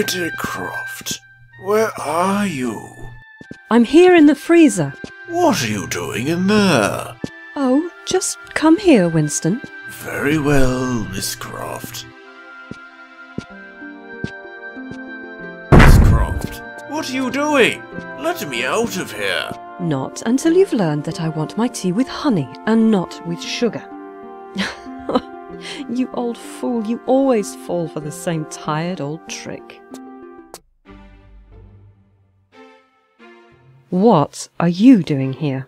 Lady Croft, where are you? I'm here in the freezer. What are you doing in there? Oh, just come here, Winston. Very well, Miss Croft. Miss Croft, what are you doing? Let me out of here. Not until you've learned that I want my tea with honey and not with sugar. you old fool, you always fall for the same tired old trick. What are you doing here?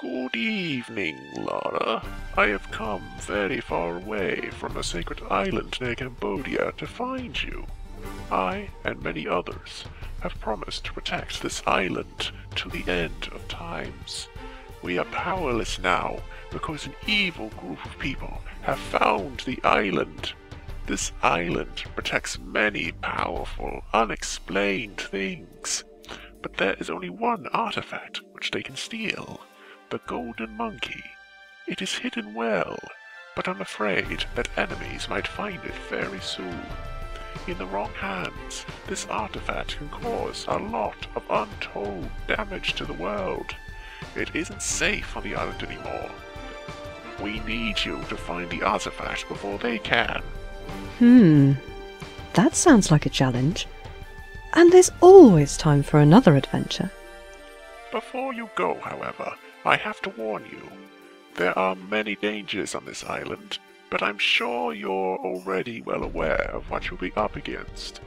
Good evening, Lara. I have come very far away from a sacred island near Cambodia to find you. I and many others have promised to protect this island to the end of times. We are powerless now because an evil group of people have found the island. This island protects many powerful, unexplained things. But there is only one artifact which they can steal the Golden Monkey. It is hidden well, but I'm afraid that enemies might find it very soon. In the wrong hands, this artifact can cause a lot of untold damage to the world. It isn't safe on the island anymore. We need you to find the artifact before they can. Hmm. That sounds like a challenge. And there's always time for another adventure. Before you go, however, I have to warn you. There are many dangers on this island, but I'm sure you're already well aware of what you'll be up against.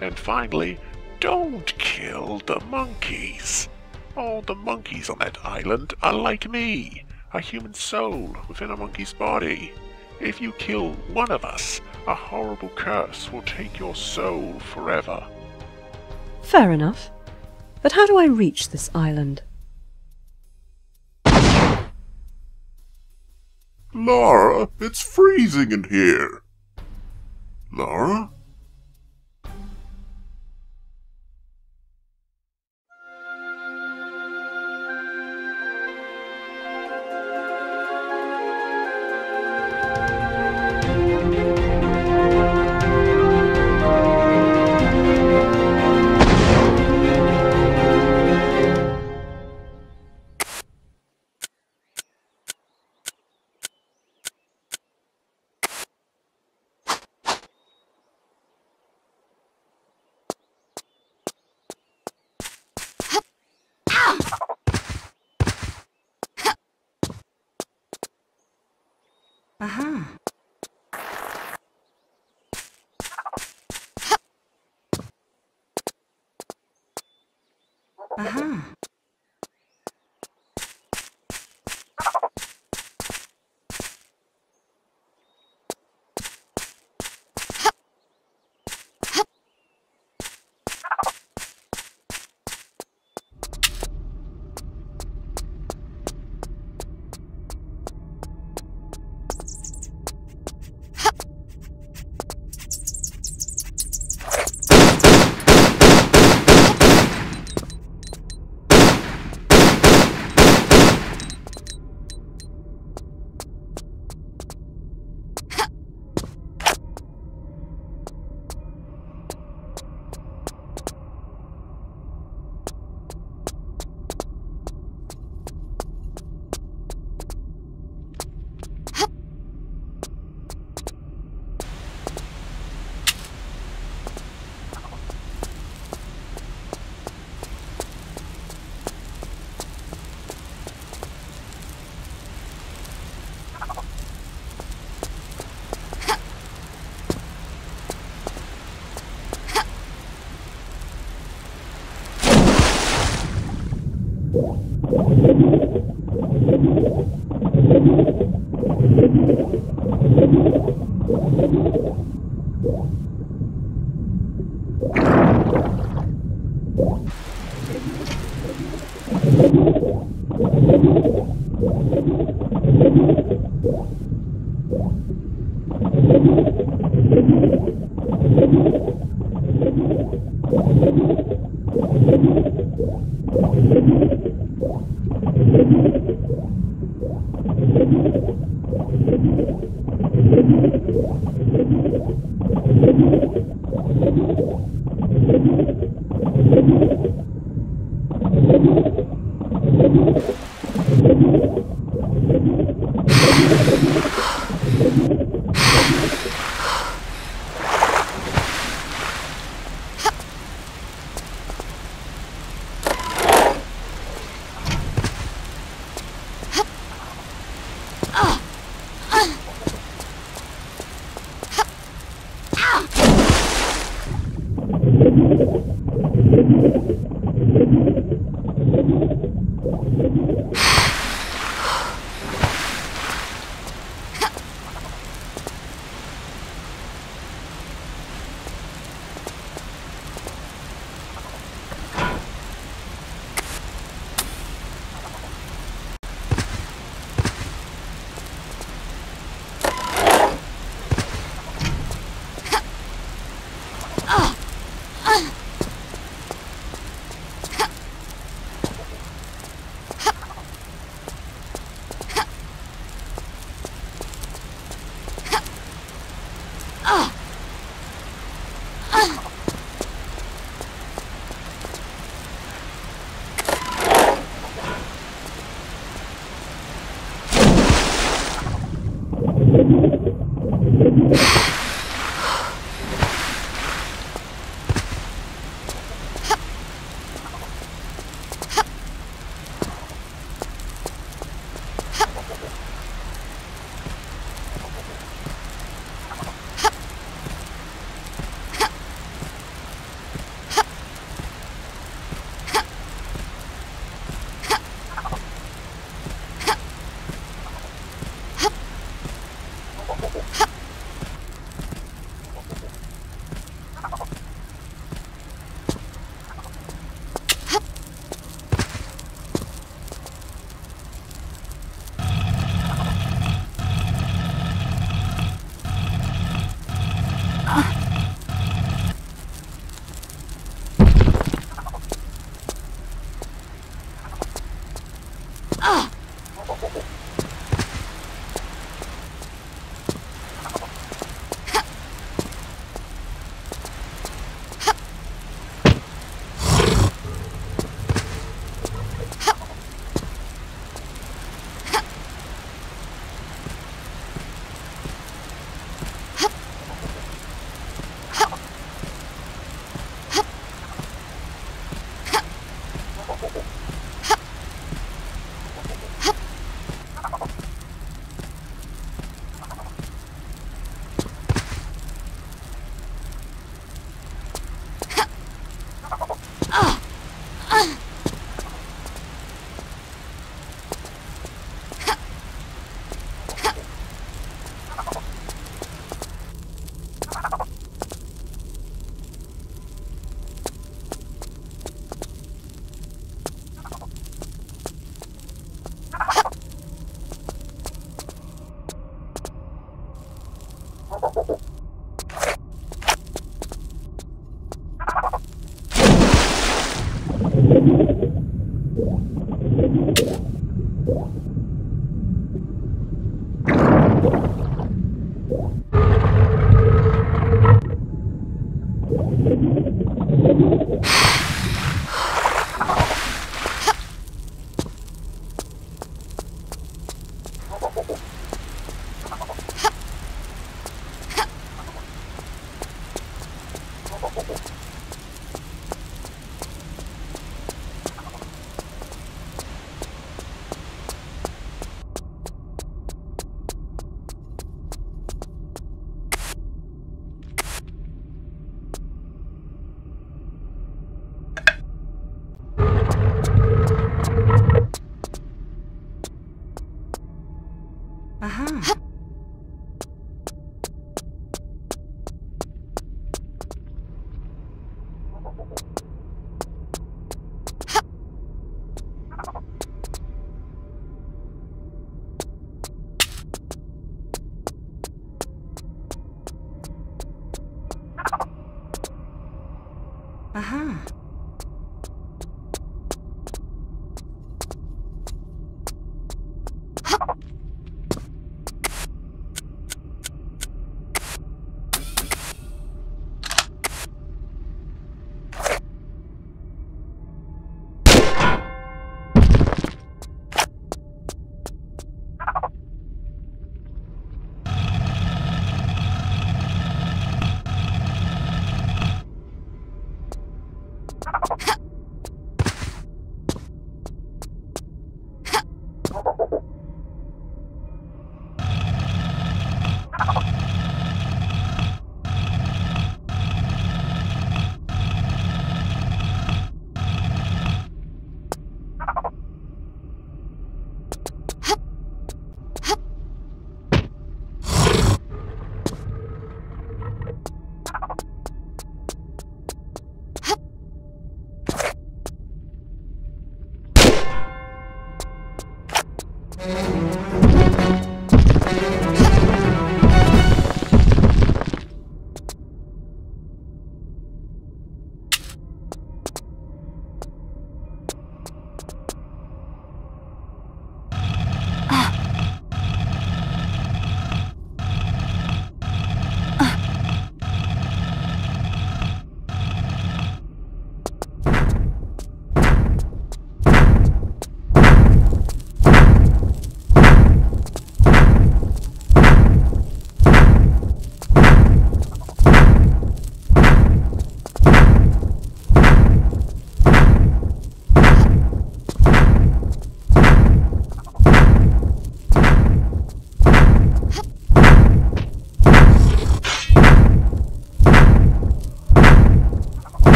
And finally, don't kill the monkeys. All the monkeys on that island are like me, a human soul within a monkey's body. If you kill one of us, a horrible curse will take your soul forever. Fair enough. But how do I reach this island? Lara, it's freezing in here. Lara?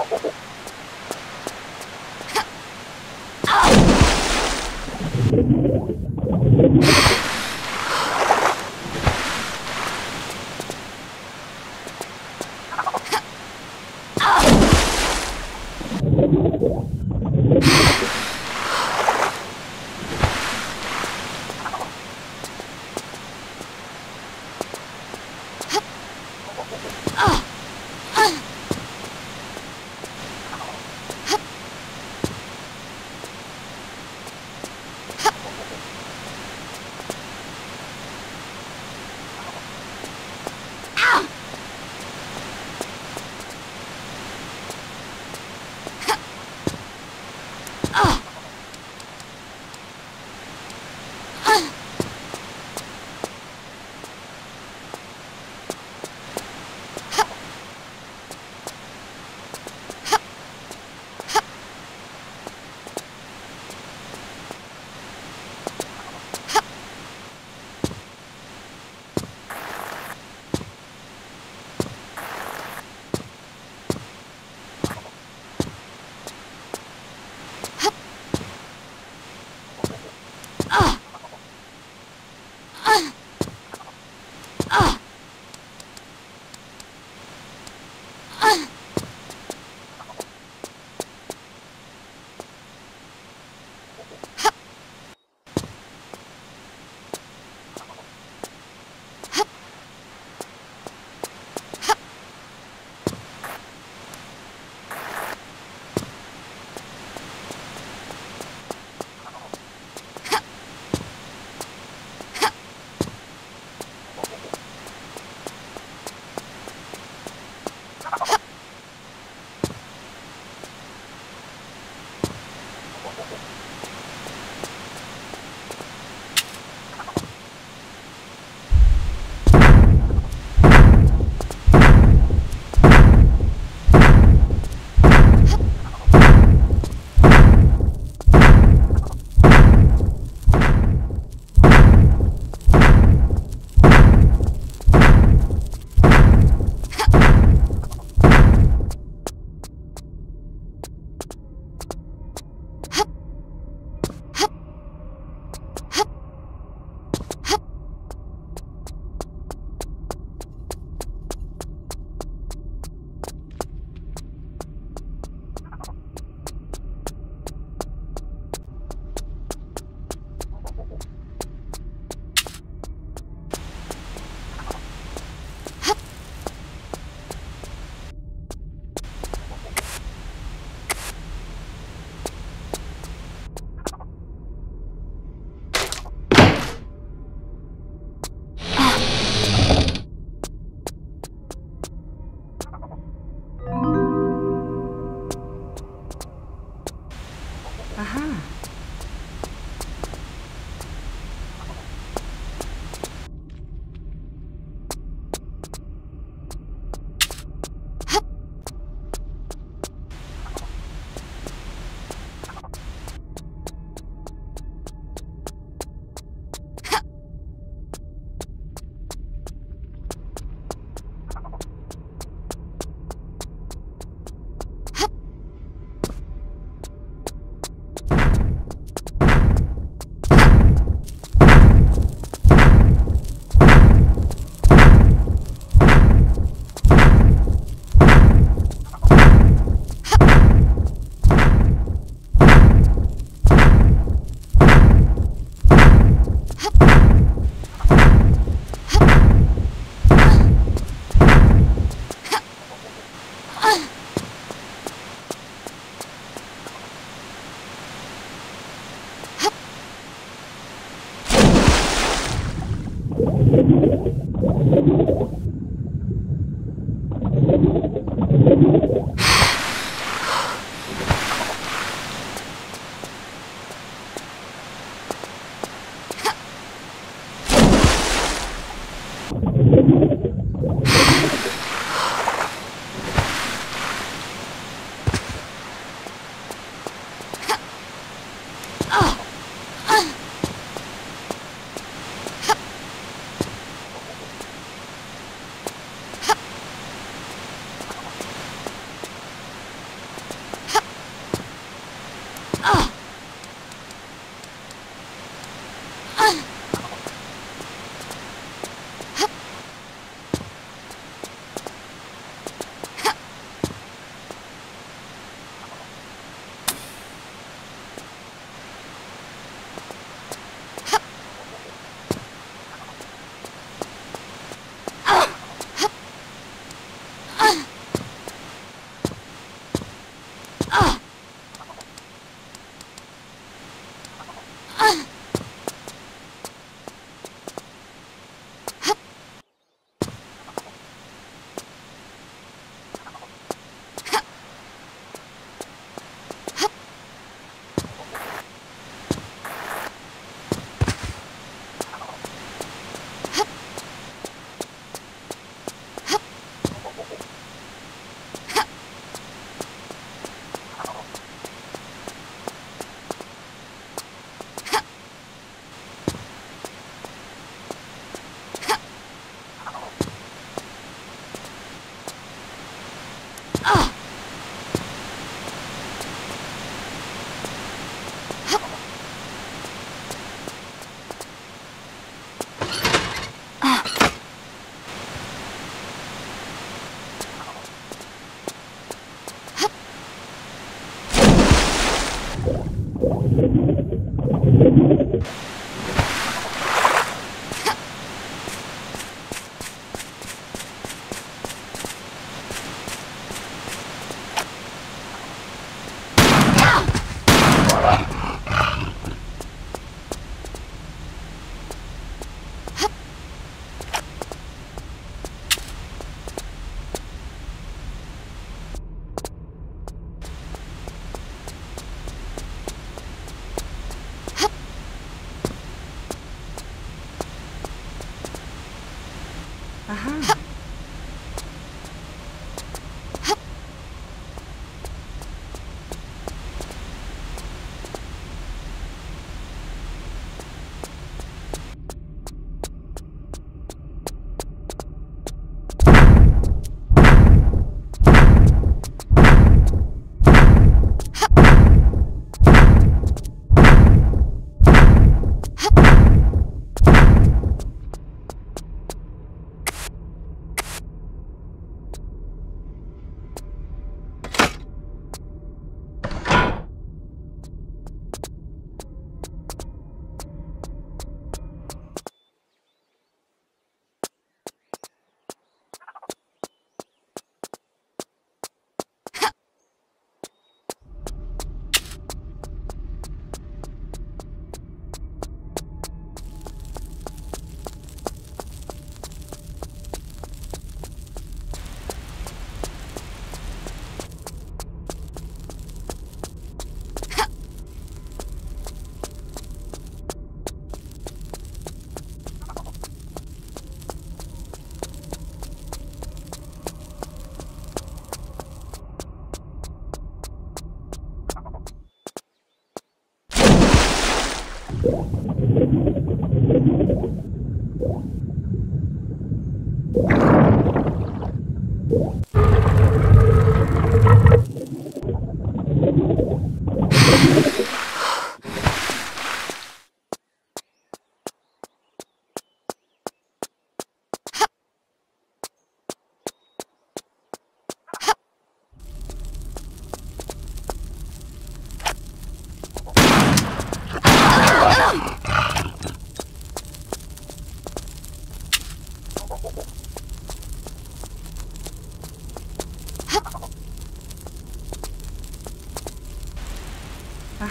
Oh,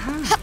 Aha.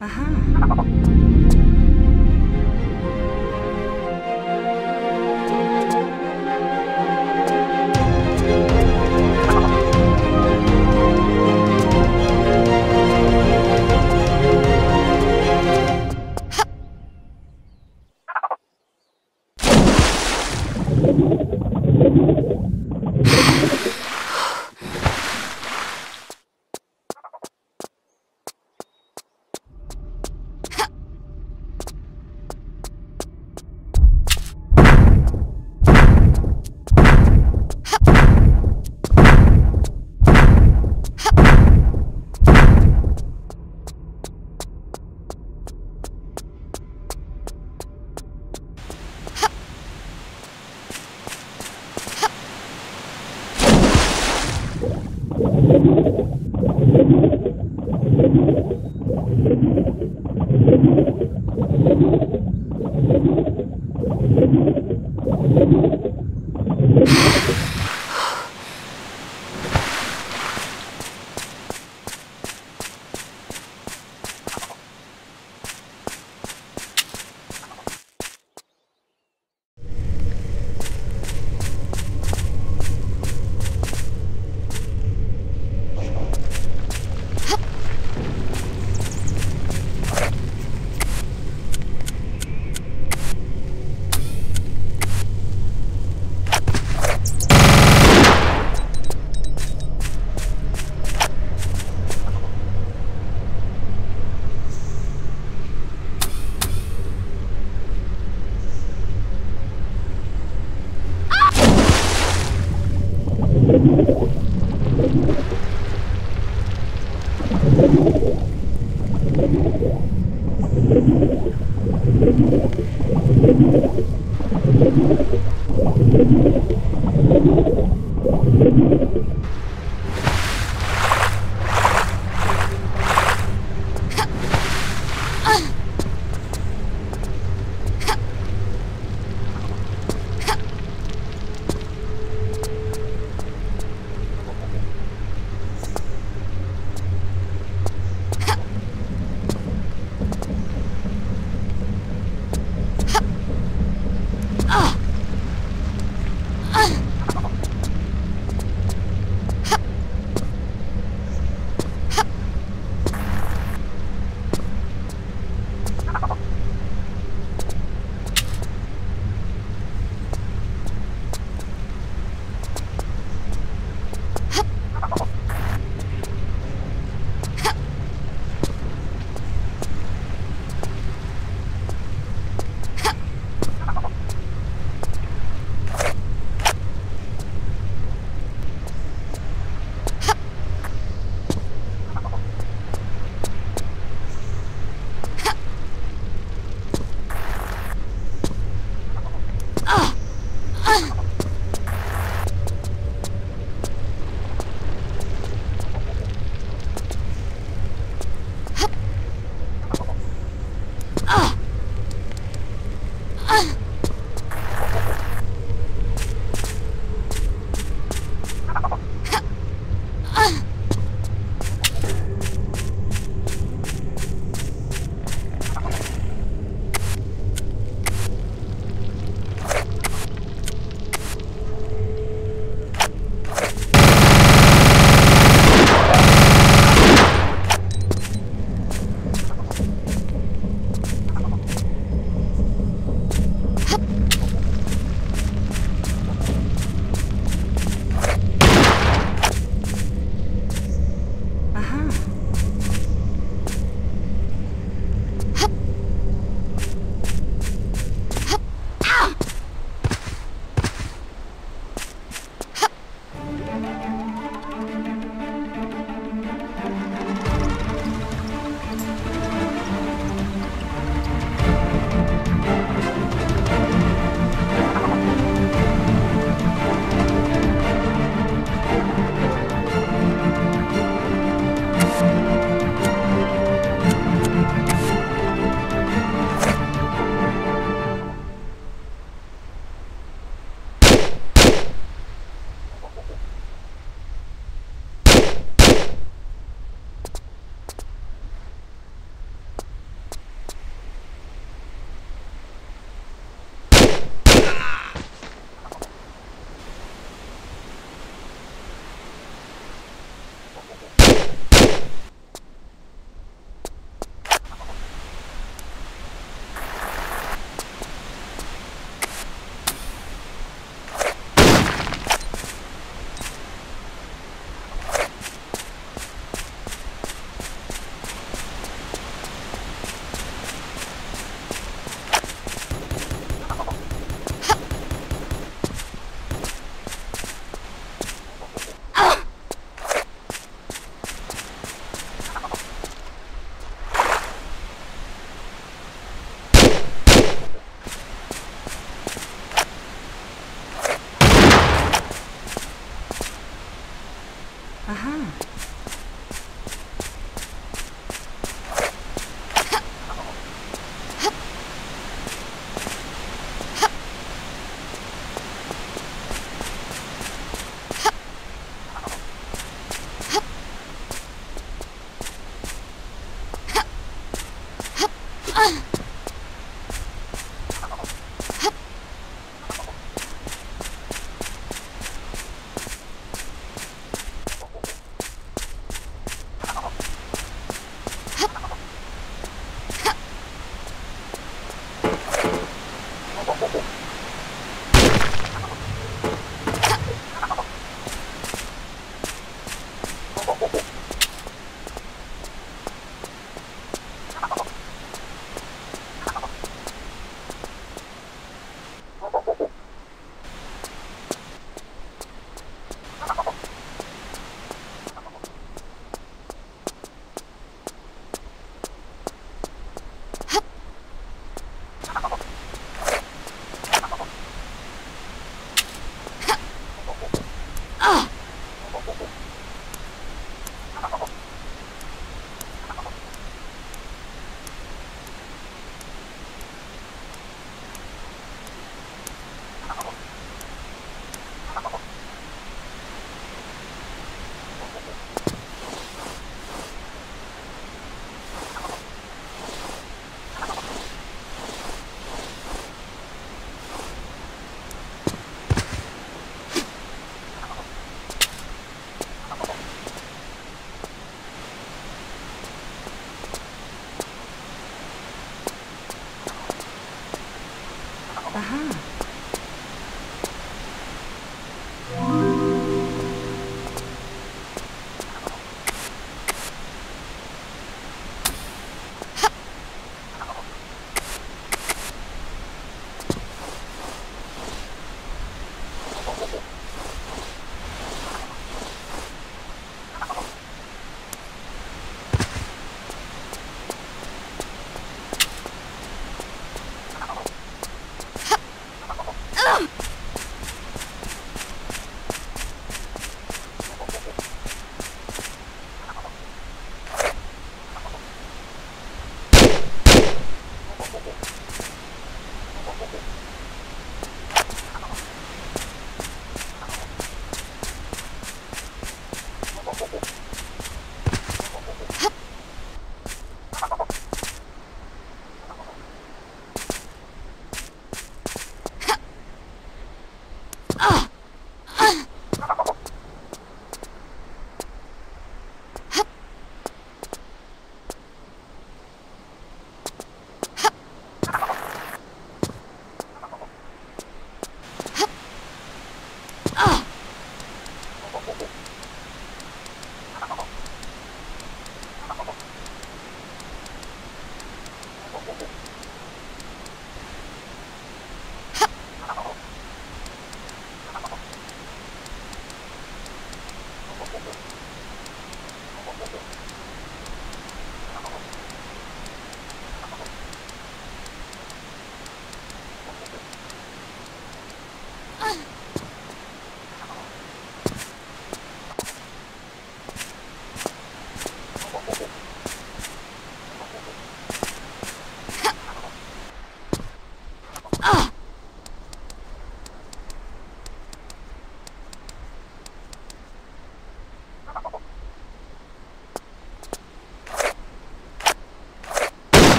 Aha.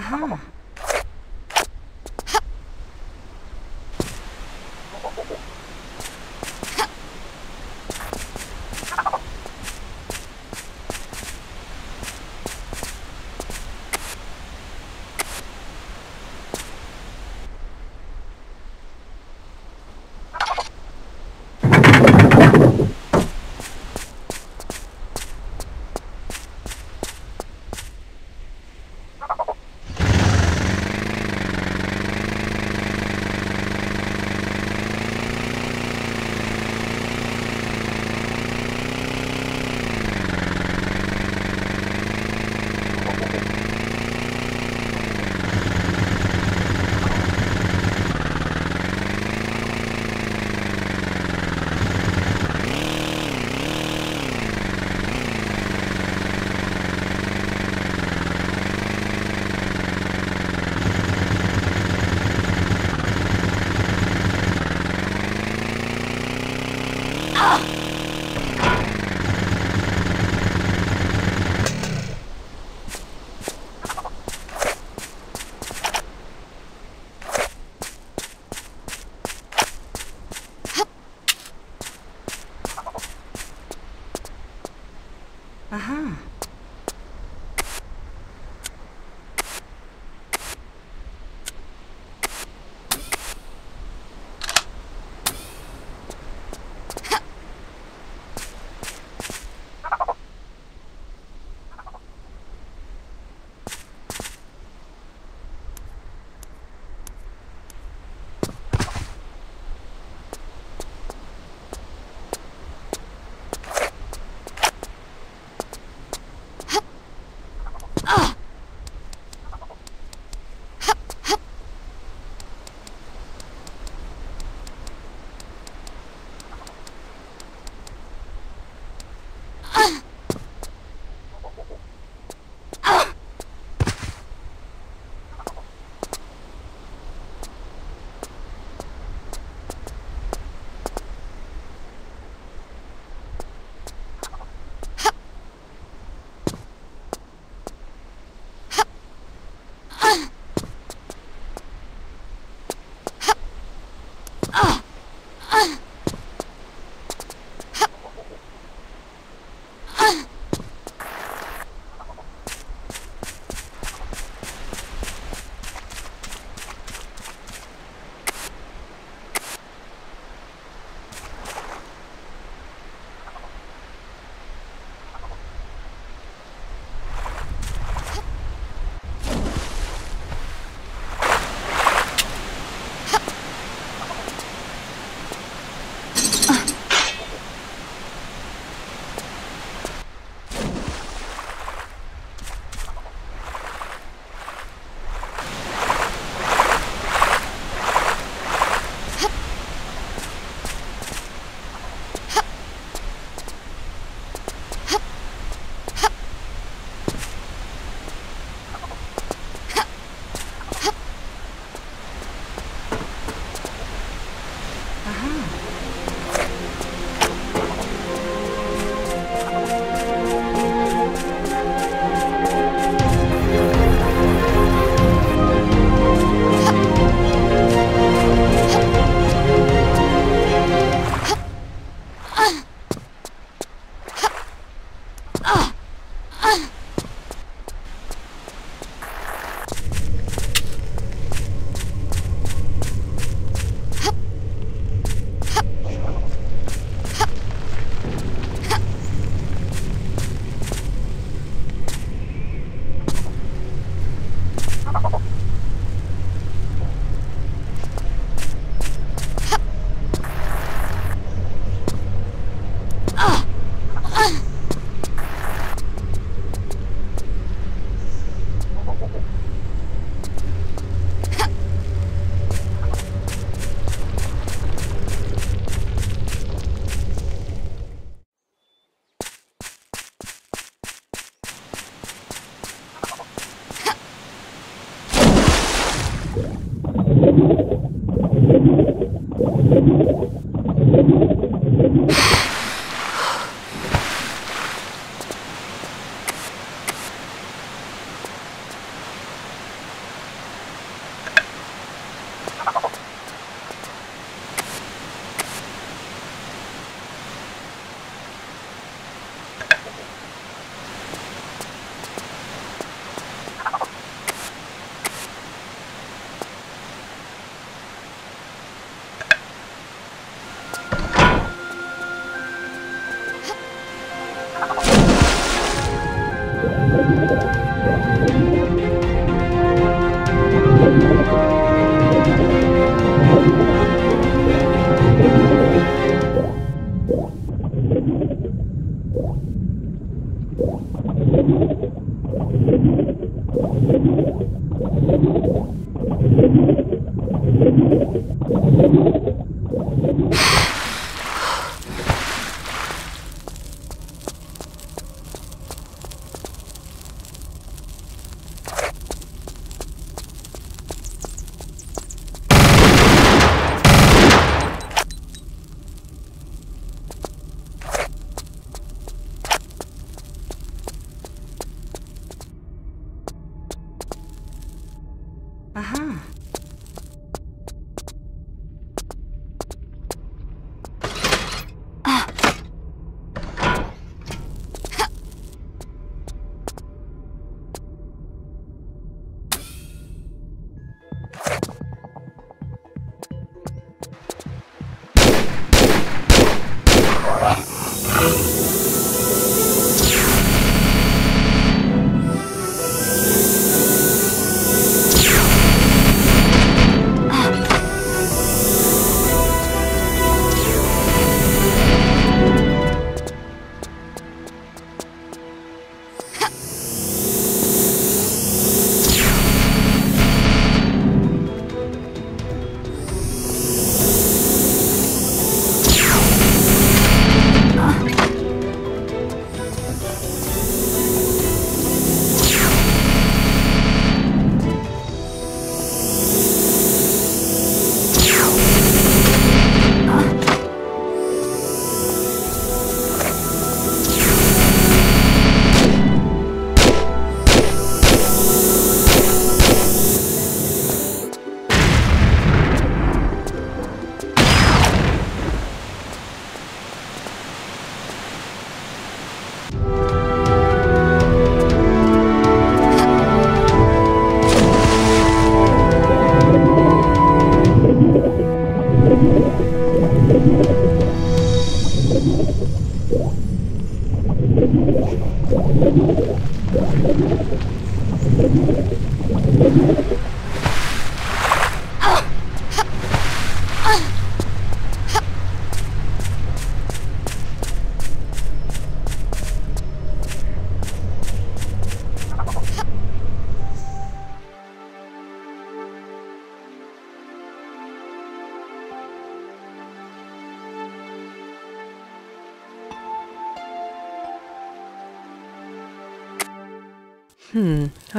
Aha.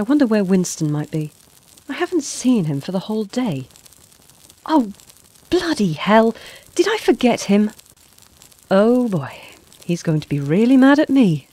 I wonder where Winston might be. I haven't seen him for the whole day. Oh, bloody hell! Did I forget him? Oh boy, he's going to be really mad at me.